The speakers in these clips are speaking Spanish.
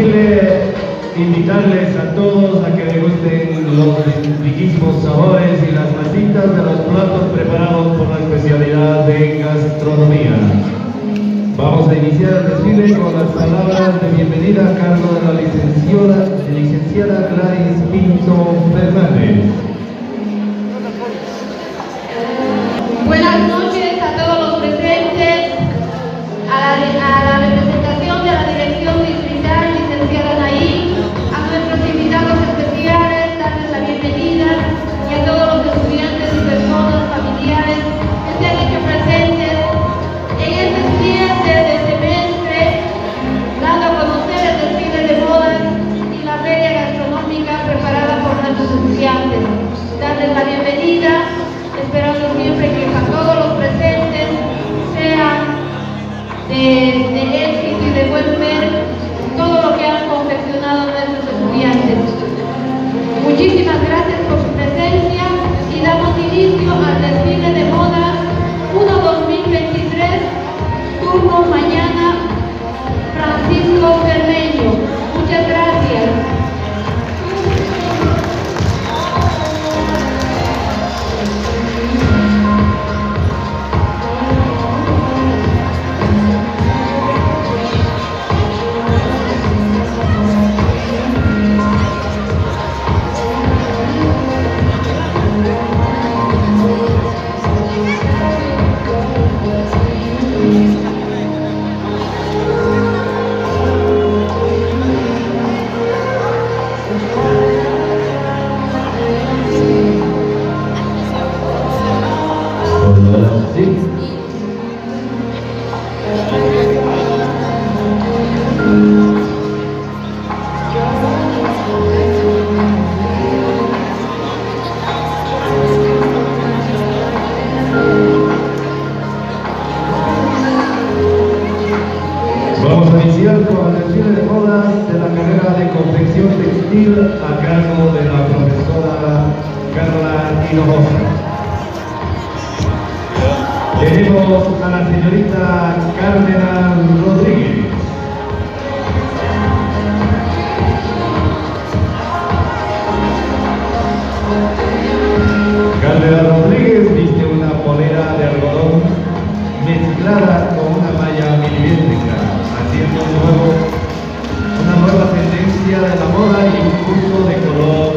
desfile, invitarles a todos a que degusten los riquísimos sabores y las masitas de los platos preparados por la especialidad de gastronomía. Vamos a iniciar el desfile con las palabras de bienvenida a cargo de la licenciada, licenciada Gladys Pinto Fernández. Preparada por nuestros estudiantes. Darles la bienvenida esperando siempre que a todos los presentes sean de, de éxito y de buen ver todo lo que han confeccionado nuestros estudiantes. Muchísimas gracias sim A la señorita Carmen Rodríguez. Carmen Rodríguez viste una polera de algodón mezclada con una malla milimétrica, haciendo nuevo, una nueva tendencia de la moda y un curso de color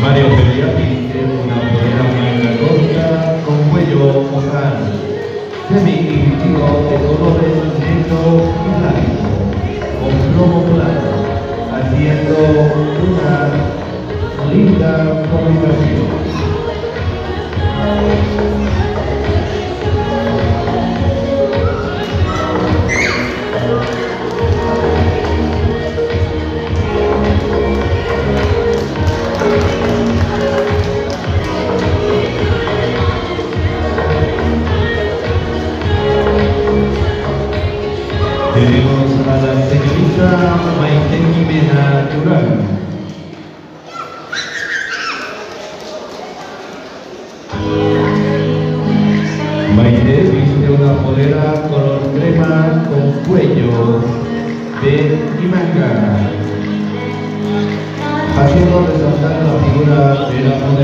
Maria Ophelia Gracias.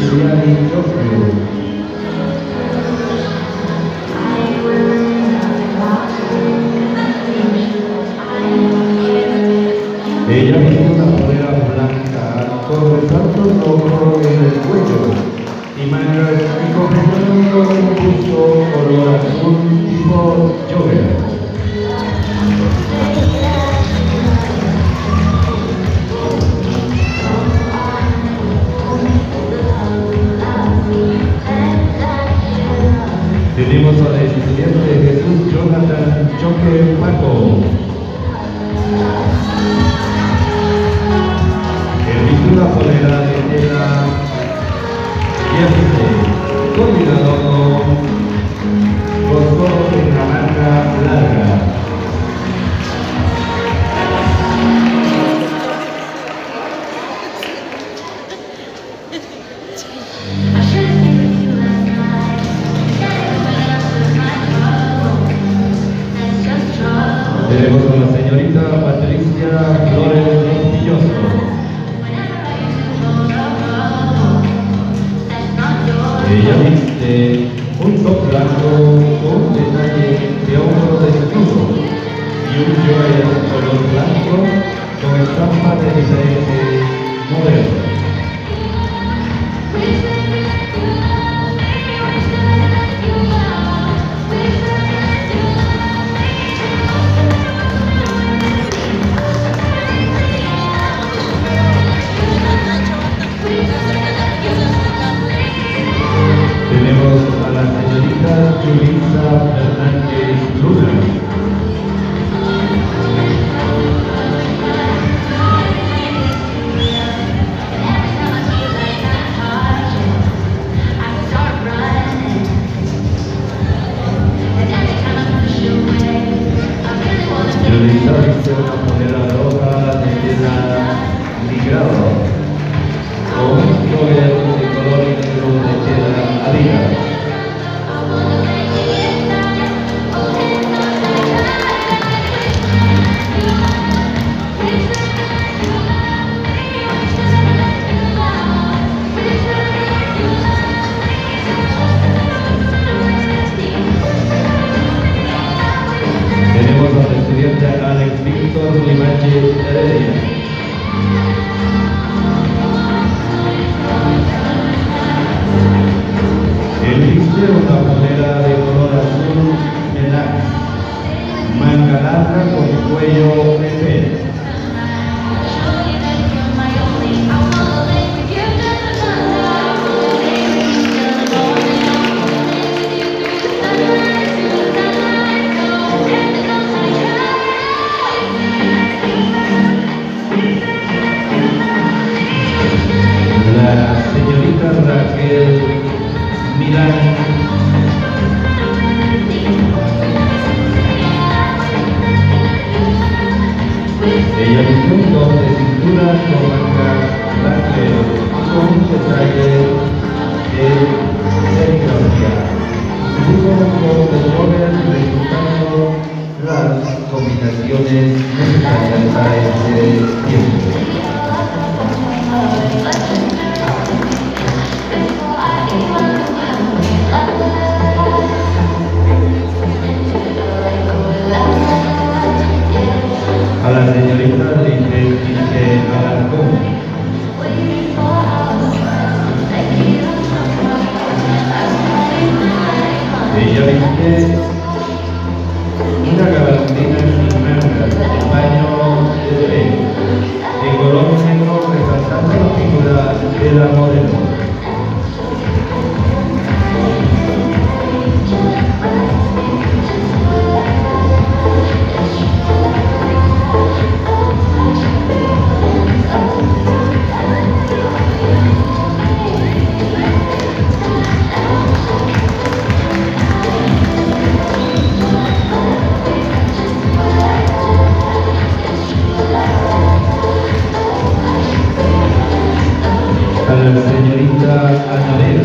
you. Necesarias la señorita Anabel.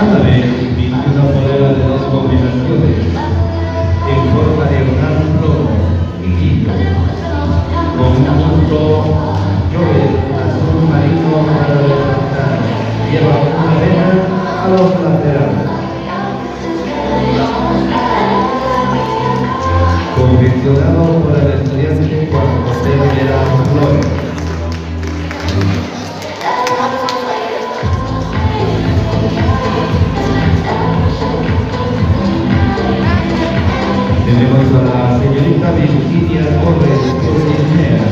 Anabel vistió una polera de dos combinaciones en forma de gran plomo y con un punto joven azul marino para resaltar. Lleva una cadena a los laterales. confeccionado por el estudiante Juan Tenemos a la señorita Virginia Torres Cornellera.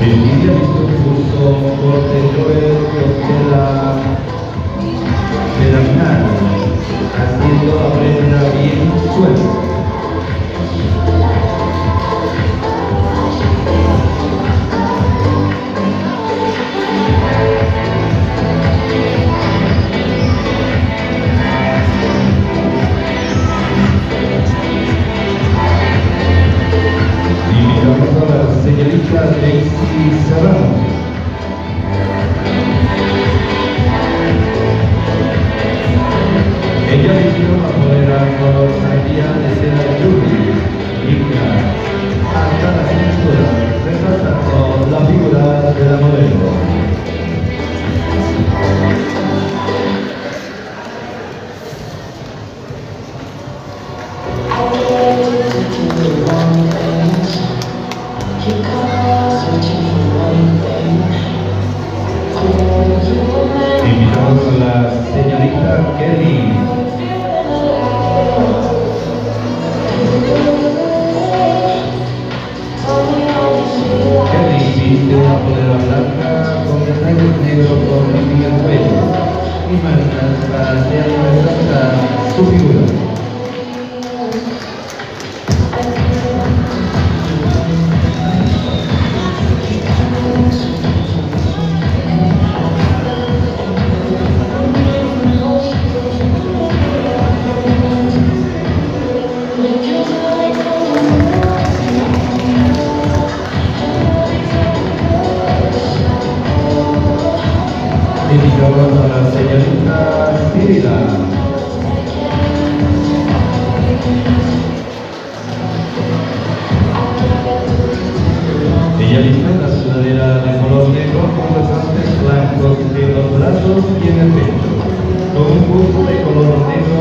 Virginia hizo un curso corte Joel de la pedernal, haciendo la prenda bien suelta. Viste una polera blanca con detalles negros por el cuello y mangas para hacer resaltar su figura. Invitamos a la señorita Cirila. Ella viste una sudadera de color negro con resaltes blancos en los brazos y en el pecho, con un busto de color negro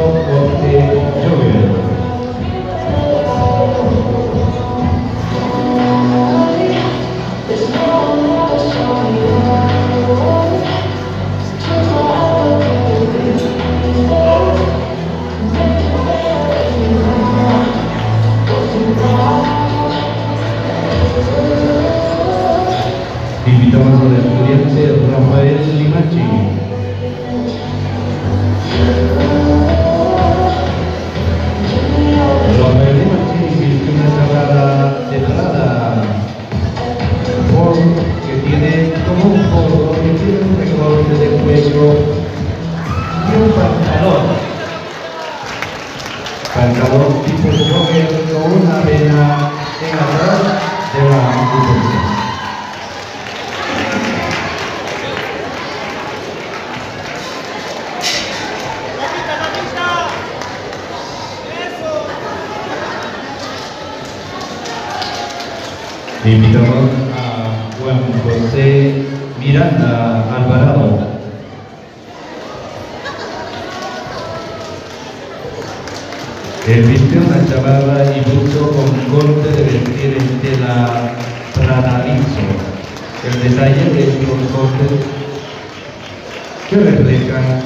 Pantalón tipo jogger con una vena en atrás de la Él viste una chamarra y buzo con corte de vestir en tela pradalizo. El detalle de estos cortes que reflejan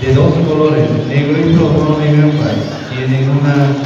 de dos colores, negro y plomo en ambas, tienen una